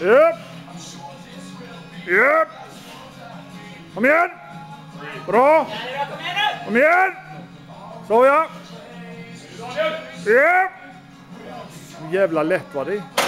Japp. Japp. Kom igen. Bra. Kom igen. Så ja. Japp. Jävla lätt var det.